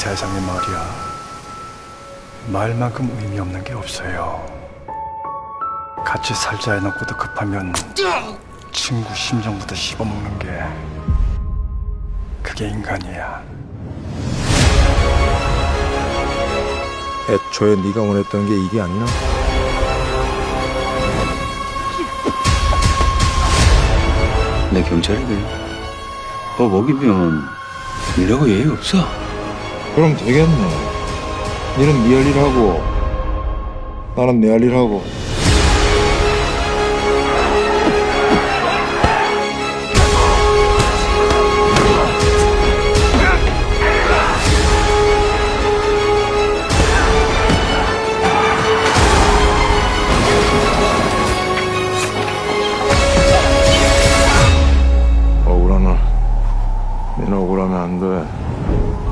세상에 말이야 말만큼 의미 없는 게 없어요. 같이 살자 해놓고도 급하면 친구 심정부터 씹어먹는 게 그게 인간이야. 애초에 네가 원했던 게 이게 아니나? 내 경찰이래. 법 어기면 이라고 예의 없어. 그럼 되겠네. 니는 네 할일 하고 나는 내 할 일 하고. 억울하나? 니는 억울하면 안 돼.